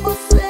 você.